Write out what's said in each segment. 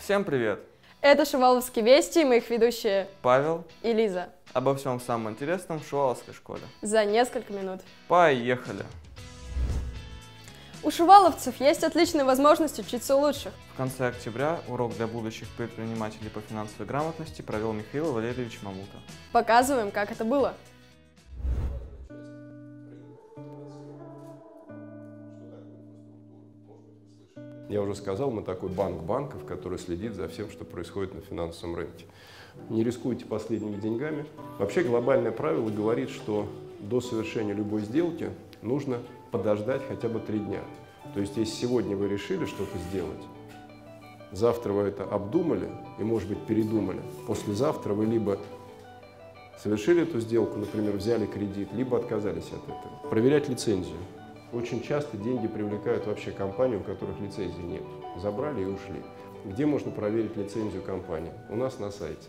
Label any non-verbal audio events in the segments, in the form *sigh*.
Всем привет! Это Шуваловские вести, и мы их ведущие Павел и Лиза. обо всем самом интересном в Шуваловской школе. За несколько минут. Поехали! У шуваловцев есть отличные возможности учиться у лучших. В конце октября урок для будущих предпринимателей по финансовой грамотности провел Михаил Валерьевич Мамута. Показываем, как это было. Я уже сказал, мы такой банк банков, который следит за всем, что происходит на финансовом рынке. Не рискуйте последними деньгами. Вообще глобальное правило говорит, что до совершения любой сделки нужно подождать хотя бы три дня. То есть если сегодня вы решили что-то сделать, завтра вы это обдумали и, может быть, передумали, послезавтра вы либо совершили эту сделку, например, взяли кредит, либо отказались от этого. Проверять лицензию. Очень часто деньги привлекают вообще компании, у которых лицензии нет. Забрали и ушли. Где можно проверить лицензию компании? У нас на сайте.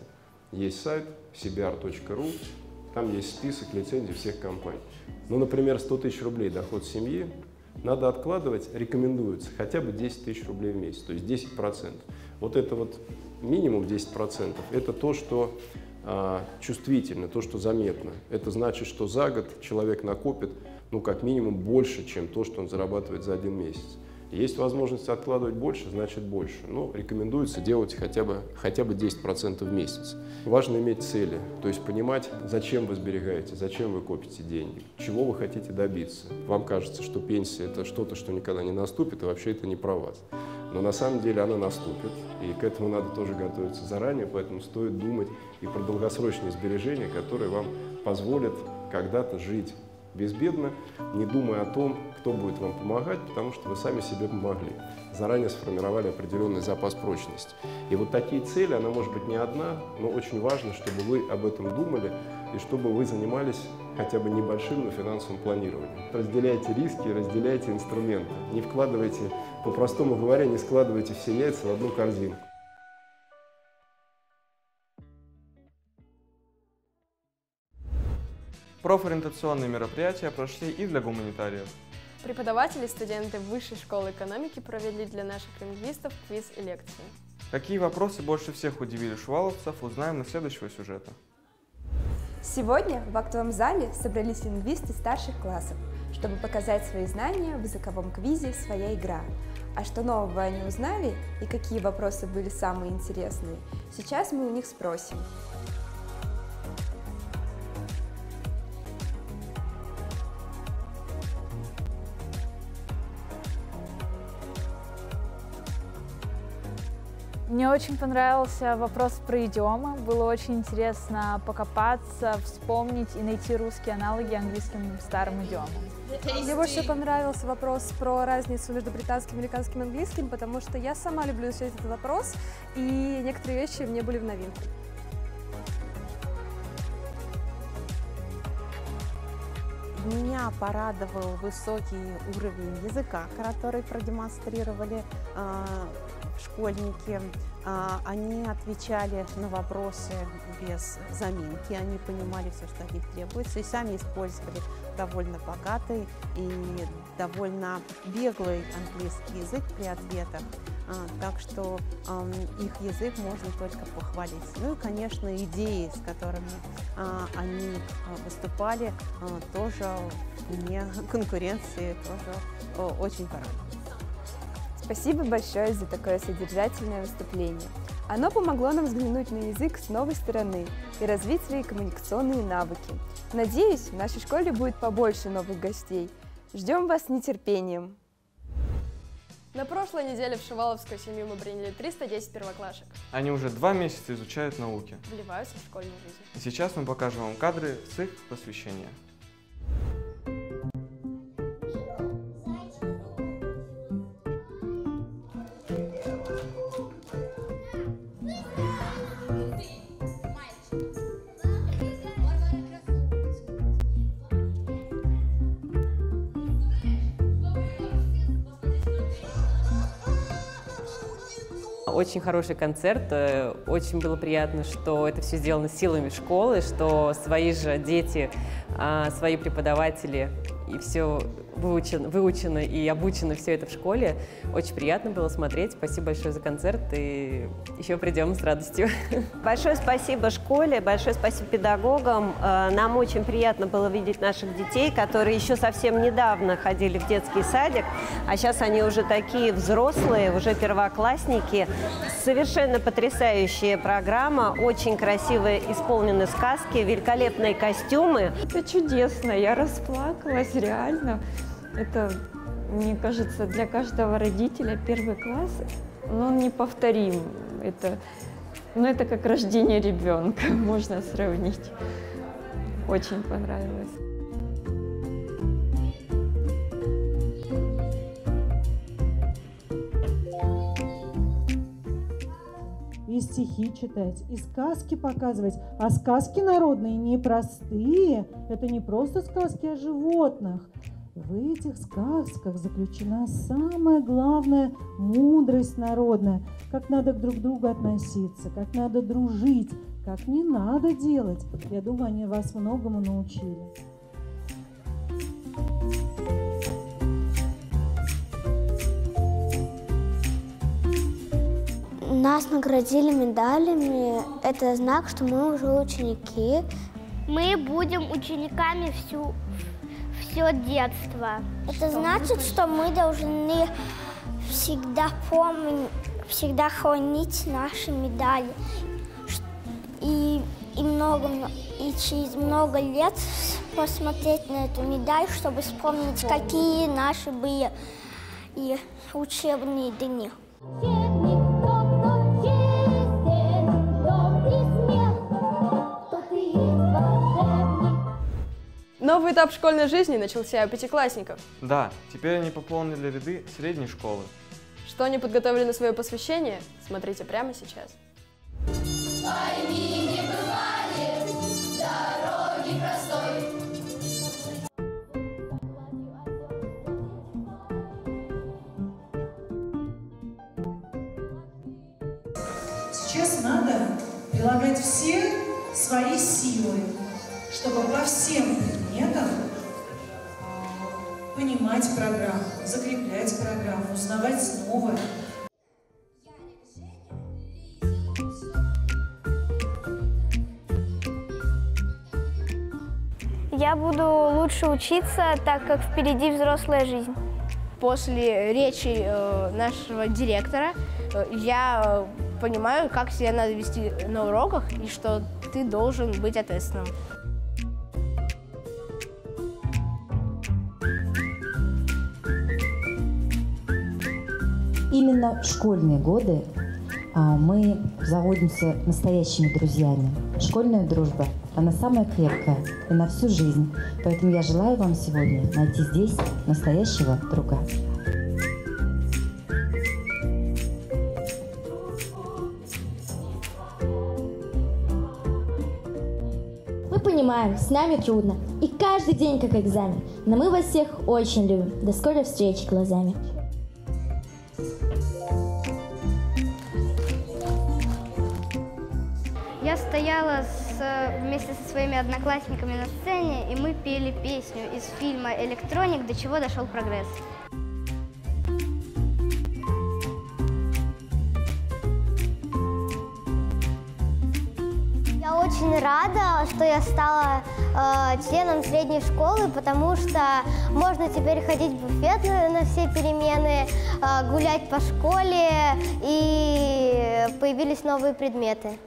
Есть сайт cbr.ru, там есть список лицензий всех компаний. Ну, например, 100 тысяч рублей доход семьи, надо откладывать, рекомендуется, хотя бы 10 тысяч рублей в месяц, то есть 10%. Вот это вот минимум 10%, это то, что а, чувствительно, то, что заметно. Это значит, что за год человек накопит, ну, как минимум, больше, чем то, что он зарабатывает за один месяц. Есть возможность откладывать больше, значит больше. Но рекомендуется делать хотя бы, хотя бы 10% в месяц. Важно иметь цели, то есть понимать, зачем вы сберегаете, зачем вы копите деньги, чего вы хотите добиться. Вам кажется, что пенсия – это что-то, что никогда не наступит, и вообще это не про вас. Но на самом деле она наступит, и к этому надо тоже готовиться заранее, поэтому стоит думать и про долгосрочные сбережения, которые вам позволят когда-то жить безбедно, не думая о том, кто будет вам помогать, потому что вы сами себе помогли. Заранее сформировали определенный запас прочности. И вот такие цели, она может быть не одна, но очень важно, чтобы вы об этом думали и чтобы вы занимались хотя бы небольшим, но финансовым планированием. Разделяйте риски, разделяйте инструменты. Не вкладывайте, по-простому говоря, не складывайте все яйца в одну корзинку. Профориентационные мероприятия прошли и для гуманитариев. Преподаватели и студенты Высшей школы экономики провели для наших лингвистов квиз и лекции. Какие вопросы больше всех удивили шуваловцев, узнаем на следующего сюжета. Сегодня в актовом зале собрались лингвисты старших классов, чтобы показать свои знания в языковом квизе «Своя игра». А что нового они узнали и какие вопросы были самые интересные, сейчас мы у них спросим. Мне очень понравился вопрос про идиомы. Было очень интересно покопаться, вспомнить и найти русские аналоги английским старым идиомам. Мне больше понравился вопрос про разницу между британским, американским и английским, потому что я сама люблю изучать этот вопрос, и некоторые вещи мне были в новинку. Меня порадовал высокий уровень языка, который продемонстрировали э, школьники. Э, они отвечали на вопросы без заминки, они понимали все, что от них требуется, и сами использовали довольно богатый и довольно беглый английский язык при ответах. А, так что их язык можно только похвалить. Ну и, конечно, идеи, с которыми э, они выступали, тоже вне конкуренции, тоже очень порадовали. Спасибо большое за такое содержательное выступление. Оно помогло нам взглянуть на язык с новой стороны и развить свои коммуникационные навыки. Надеюсь, в нашей школе будет побольше новых гостей. Ждем вас с нетерпением. На прошлой неделе в Шуваловскую семью мы приняли 310 первоклашек. Они уже два месяца изучают науки. Вливаются в школьную жизнь. И сейчас мы покажем вам кадры с их посвящения. Очень хороший концерт, э, очень было приятно, что это все сделано силами школы, что свои же дети, а, свои преподаватели и все выучено, выучено и обучено все это в школе. Очень приятно было смотреть. Спасибо большое за концерт и еще придем с радостью. *laughs* Большое спасибо школе, большое спасибо педагогам. Э, нам очень приятно было видеть наших детей, которые еще совсем недавно ходили в детский садик, а сейчас они уже такие взрослые, уже первоклассники. Совершенно потрясающая программа, очень красивые исполнены сказки, великолепные костюмы. Это чудесно, я расплакалась *laughs* реально. Это, мне кажется, для каждого родителя первый класс, но он неповторим. Это, ну, это как рождение ребенка, *laughs* можно сравнить. Очень понравилось. И стихи читать, и сказки показывать. А сказки народные непростые. Это не просто сказки о животных. В этих сказках заключена самая главная мудрость народная. Как надо к друг другу относиться, как надо дружить, как не надо делать. Я думаю, они вас многому научили. Нас наградили медалями. Это знак, что мы уже ученики. Мы будем учениками всю, все детство. Это значит, что мы должны всегда помнить, всегда хранить наши медали. И, и, много, и через много лет посмотреть на эту медаль, чтобы вспомнить, какие наши были и учебные дни. Новый этап школьной жизни начался у пятиклассников. Да, теперь они пополнили ряды средней школы. Что они подготовили на свое посвящение, смотрите прямо сейчас. Пойми, не бывает дороги простой. Сейчас надо прилагать все свои силы, чтобы по всем предметам а, понимать программу, закреплять программу, узнавать новое. Я буду лучше учиться, так как впереди взрослая жизнь. После речи э, нашего директора э, я э, понимаю, как себя надо вести на уроках и что ты должен быть ответственным. Именно в школьные годы а, мы заводимся настоящими друзьями. Школьная дружба, она самая крепкая и на всю жизнь. Поэтому я желаю вам сегодня найти здесь настоящего друга. Мы понимаем, с нами трудно, и каждый день как экзамен, но мы вас всех очень любим. До скорой встречи глазами. Стояла с, вместе со своими одноклассниками на сцене, и мы пели песню из фильма «Электроник. До чего дошел прогресс». Я очень рада, что я стала э, членом средней школы, потому что можно теперь ходить в буфет на все перемены, э, гулять по школе, и появились новые предметы.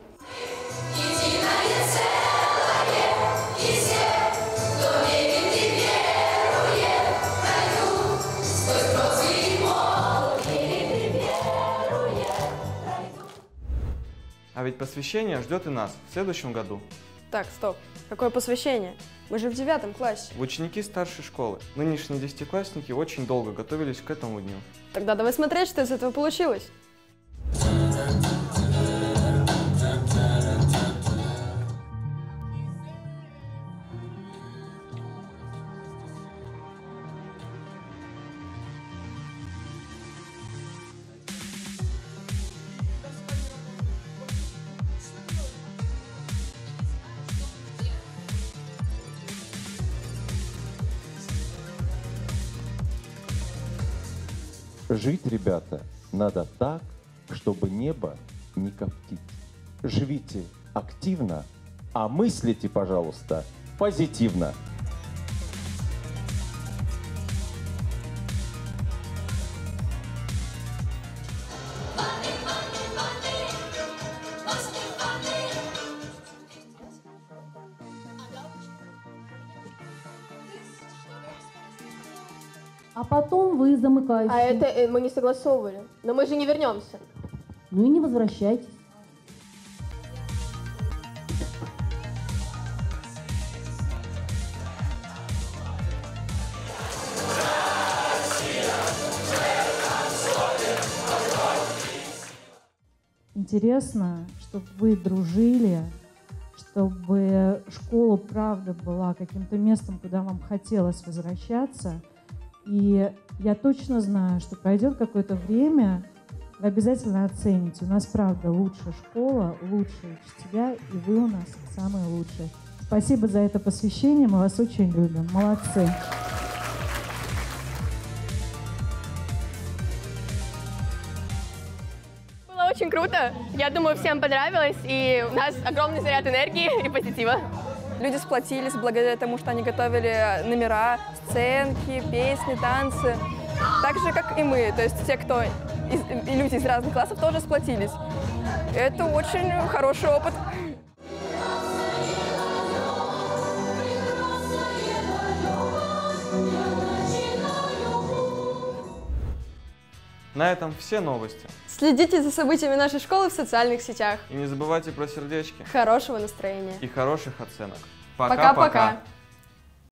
А ведь посвящение ждет и нас в следующем году. Так, стоп. Какое посвящение? Мы же в девятом классе. В ученики старшей школы. Нынешние десятиклассники очень долго готовились к этому дню. Тогда давай смотреть, что из этого получилось. Жить, ребята, надо так, чтобы небо не коптить. Живите активно, а мыслите, пожалуйста, позитивно. А потом вы замыкающий. А это э, мы не согласовывали. Но мы же не вернемся. Ну и не возвращайтесь. Интересно, чтобы вы дружили, чтобы школа, правда, была каким-то местом, куда вам хотелось возвращаться. И я точно знаю, что пройдет какое-то время, вы обязательно оцените. У нас, правда, лучшая школа, лучшие учителя, и вы у нас самые лучшие. Спасибо за это посвящение, мы вас очень любим. Молодцы. Было очень круто. Я думаю, всем понравилось. И у нас огромный заряд энергии и позитива. Люди сплотились благодаря тому, что они готовили номера, сценки, песни, танцы. Так же, как и мы. То есть те, кто из, люди из разных классов тоже сплотились. Это очень хороший опыт. На этом все новости. Следите за событиями нашей школы в социальных сетях. И не забывайте про сердечки Хорошего настроения. и хороших оценок. Пока-пока.